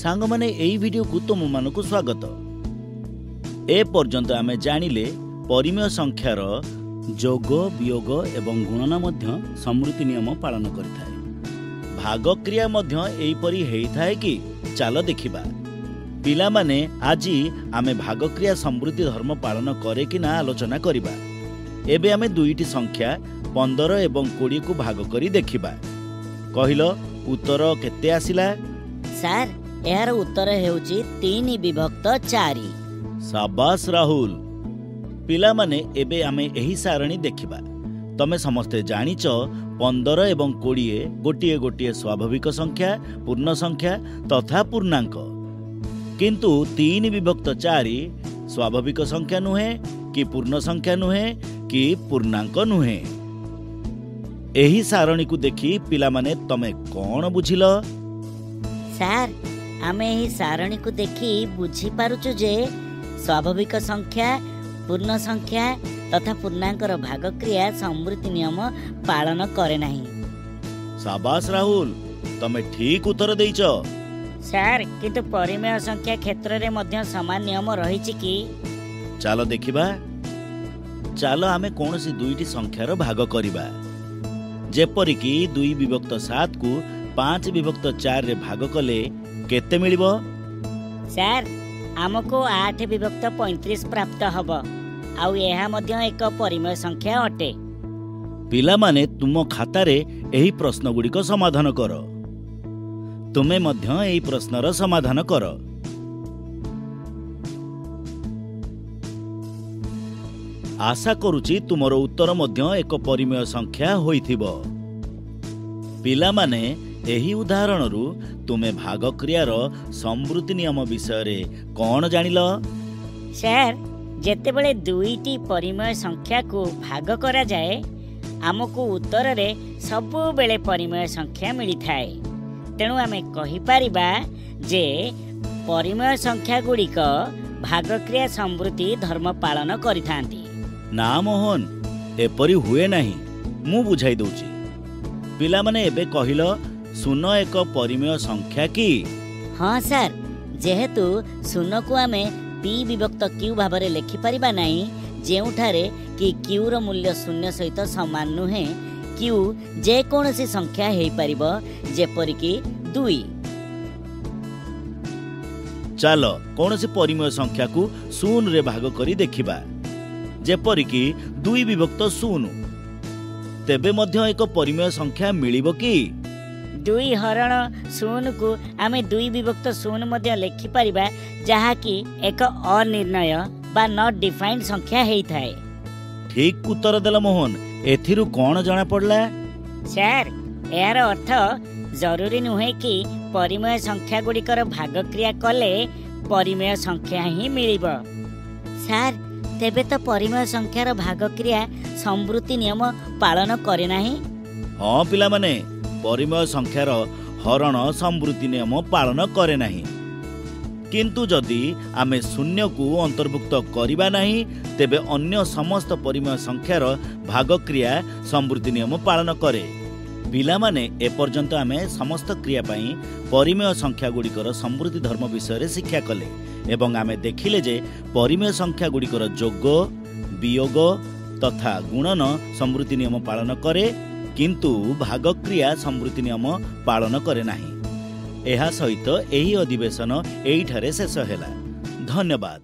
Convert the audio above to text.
ସାଙ୍ଗମାନେ ଏଇ ଭିଡିଓକୁ ତୁମମାନଙ୍କୁ ସ୍ୱାଗତ। ଏ ପର୍ଯ୍ୟନ୍ତ ଆମେ ଜାଣିଲେ ପରିମେୟ ସଂଖ୍ୟାର ଯୋଗ ବିୟୋଗ ଏବଂ ଗୁଣନ ମଧ୍ୟ ସମୃଦ୍ଧି ନିୟମ ପାଳନ କରିଥାଏ। ଭାଗକ୍ରିୟା ମଧ୍ୟ ଏହିପରି ହେଇଥାଏ କି ଚାଲ ଦେଖିବା। ପିଲାମାନେ ଆଜି ଆମେ ଭାଗକ୍ରିୟା ସମୃଦ୍ଧି ଧର୍ମ ପାଳନ କରେ କି ନା ଆଲୋଚନା କରିବା। ଏବେ ଆମେ ଦୁଇଟି ସଂଖ୍ୟା ପନ୍ଦର ଏବଂ କୋଡ଼ିଏକୁ ଭାଗ କରି ଦେଖିବା। କହିଲ ଉତ୍ତର କେତେ ଆସିଲା? ସାର୍ ଏହାର ଉତ୍ତର ହେଉଛି ତିନି ବିଭକ୍ତ ଚାରି ସାବାସ ରାହୁଲ ପିଲାମାନେ ଏବେ ଆମେ ଏହି ସାରଣୀ ଦେଖିବା ତମେ ସମସ୍ତେ ଜାଣିଛ ପନ୍ଦର ଏବଂ କୋଡ଼ିଏ ଗୋଟିଏ ଗୋଟିଏ ସ୍ୱାଭାବିକ ସଂଖ୍ୟା ପୂର୍ଣ୍ଣ ସଂଖ୍ୟା ତଥା ପୂର୍ଣ୍ଣାଙ୍କ। କିନ୍ତୁ ତିନି ବିଭକ୍ତ ଚାରି ସ୍ୱାଭାବିକ ସଂଖ୍ୟା ନୁହେଁ କି ପୂର୍ଣ୍ଣ ସଂଖ୍ୟା ନୁହେଁ କି ପୂର୍ଣ୍ଣାଙ୍କ ନୁହେଁ। ଏହି ସାରଣୀକୁ ଦେଖି ପିଲାମାନେ ତମେ କ'ଣ ବୁଝିଲ? ସାର୍ ଆମେ ଏହି ସାରଣୀକୁ ଦେଖି ବୁଝିପାରୁଛୁ ଯେ ସ୍ୱାଭାବିକ ସଂଖ୍ୟା ପୂର୍ଣ୍ଣ ସଂଖ୍ୟା ତଥା ପୂର୍ଣ୍ଣାଙ୍କର ଭାଗକ୍ରିୟା ସମୃଦ୍ଧି ନିୟମ ପାଳନ କରେ ନାହିଁ। ସାବାସ ରାହୁଲ ତମେ ଠିକ ଉତ୍ତର ଦେଇଛ। ସାର୍ କିନ୍ତୁ ପରିମେୟ ସଂଖ୍ୟା କ୍ଷେତ୍ରରେ ମଧ୍ୟ ସମାନ ନିୟମ ରହିଛି କି? ଚାଲ ଦେଖିବା। ଚାଲ ଆମେ କୌଣସି ଦୁଇଟି ସଂଖ୍ୟାର ଭାଗ କରିବା। ଯେପରିକି ଦୁଇ ବିଭକ୍ତ ସାତକୁ ପାଞ୍ଚ ବିଭକ୍ତ ଚାରିରେ ଭାଗ କଲେ କେତେ ମିଳିବ? ସାର୍ ଆମକୁ ଆଠ ବିଭକ୍ତ ପଇଁତିରିଶ ପ୍ରାପ୍ତ ହେବ। ଆଉ ଏହା ମଧ୍ୟ ଏକ ପରିମେୟ ସଂଖ୍ୟା ଅଟେ। ପିଲାମାନେ ତୁମ ଖାତାରେ ଏହି ପ୍ରଶ୍ନ ଗୁଡ଼ିକ ସମାଧାନ କର। ତୁମେ ମଧ୍ୟ ଏହି ପ୍ରଶ୍ନର ସମାଧାନ କର। ଆଶା କରୁଛି ତୁମର ଉତ୍ତର ମଧ୍ୟ ଏକ ପରିମେୟ ସଂଖ୍ୟା ହୋଇଥିବ। ପିଲାମାନେ ଏହି ଉଦାହରଣରୁ ତୁମେ ଭାଗକ୍ରିୟାର ସମୃଦ୍ଧି ନିୟମ ବିଷୟରେ କ'ଣ ଜାଣିଲ? ସାର୍ ଯେତେବେଳେ ଦୁଇଟି ପରିମେୟ ସଂଖ୍ୟାକୁ ଭାଗ କରାଯାଏ ଆମକୁ ଉତ୍ତରରେ ସବୁବେଳେ ପରିମେୟ ସଂଖ୍ୟା ମିଳିଥାଏ। ତେଣୁ ଆମେ କହିପାରିବା ଯେ ପରିମେୟ ସଂଖ୍ୟା ଗୁଡ଼ିକ ଭାଗକ୍ରିୟା ସମୃଦ୍ଧି ଧର୍ମ ପାଳନ କରିଥାନ୍ତି। ନା ମୋହନ ଏପରି ହୁଏ ନାହିଁ। ମୁଁ ବୁଝାଇ ଦଉଛି। ପିଲାମାନେ ଏବେ କହିଲ ଶୂନ ଏକ ପରିମେୟ ସଂଖ୍ୟା କି? ହଁ ସାର୍। ଯେହେତୁ ଶୂନକୁ ଆମେ ପି ବିଭକ୍ତ କ୍ୟୁ ଭାବରେ ଲେଖିପାରିବା ନାହିଁ ଯେଉଁଠାରେ କି କ୍ୟୁର ମୂଲ୍ୟ ଶୂନ୍ୟ ସହିତ ସମାନ ନୁହେଁ କ୍ୟୁ ଯେକୌଣସି ସଂଖ୍ୟା ହେଇପାରିବ ଯେପରିକି ଦୁଇ। ଚାଲ କୌଣସି ପରିମେୟ ସଂଖ୍ୟାକୁ ଶୂନରେ ଭାଗ କରି ଦେଖିବା। ଯେପରିକି ଦୁଇ ବିଭକ୍ତ ଶୂନ। ତେବେ ମଧ୍ୟ ଏକ ପରିମେୟ ସଂଖ୍ୟା ମିଳିବ କି? ଦୁଇ ହରଣ ଶୂନକୁ ଆମେ ଦୁଇ ବିଭକ୍ତ ଶୂନ ମଧ୍ୟ ଲେଖିପାରିବା ଯାହାକି ଏକ ଅନିର୍ଣ୍ଣୟ ବା ନଟ୍ ଡିଫାଇନ୍ଡ ସଂଖ୍ୟା ହେଇଥାଏ। ଠିକ ଉତ୍ତର ଦେଲ ମୋହନ ଏଥିରୁ କ'ଣ ଜଣାପଡ଼ିଲା? ସାର୍ ଏହାର ଅର୍ଥ ଜରୁରୀ ନୁହେଁ କି ପରିମେୟ ସଂଖ୍ୟା ଗୁଡ଼ିକର ଭାଗକ୍ରିୟା କଲେ ପରିମେୟ ସଂଖ୍ୟା ହିଁ ମିଳିବ। ସାର୍ ତେବେ ତ ପରିମେୟ ସଂଖ୍ୟାର ଭାଗକ୍ରିୟା ସମୃଦ୍ଧି ନିୟମ ପାଳନ କରେ ନାହିଁ ହଁ ପିଲାମାନେ ପରିମେୟ ସଂଖ୍ୟାର ହରଣ ସମୃଦ୍ଧି ନିୟମ ପାଳନ କରେ ନାହିଁ। କିନ୍ତୁ ଯଦି ଆମେ ଶୂନ୍ୟକୁ ଅନ୍ତର୍ଭୁକ୍ତ କରିବା ନାହିଁ ତେବେ ଅନ୍ୟ ସମସ୍ତ ପରିମେୟ ସଂଖ୍ୟାର ଭାଗକ୍ରିୟା ସମୃଦ୍ଧି ନିୟମ ପାଳନ କରେ। ପିଲାମାନେ ଏପର୍ଯ୍ୟନ୍ତ ଆମେ ସମସ୍ତ କ୍ରିୟା ପାଇଁ ପରିମେୟ ସଂଖ୍ୟା ଗୁଡ଼ିକର ସମୃଦ୍ଧି ଧର୍ମ ବିଷୟରେ ଶିକ୍ଷା କଲେ ଏବଂ ଆମେ ଦେଖିଲେ ଯେ ପରିମେୟ ସଂଖ୍ୟା ଗୁଡ଼ିକର ଯୋଗ ବିୟୋଗ ତଥା ଗୁଣନ ସମୃଦ୍ଧି ନିୟମ ପାଳନ କରେ କିନ୍ତୁ ଭାଗକ୍ରିୟା ସମୃଦ୍ଧି ନିୟମ ପାଳନ କରେ ନାହିଁ। ଏହା ସହିତ ଏହି ଅଧିବେଶନ ଏଇଠାରେ ଶେଷ ହେଲା। ଧନ୍ୟବାଦ।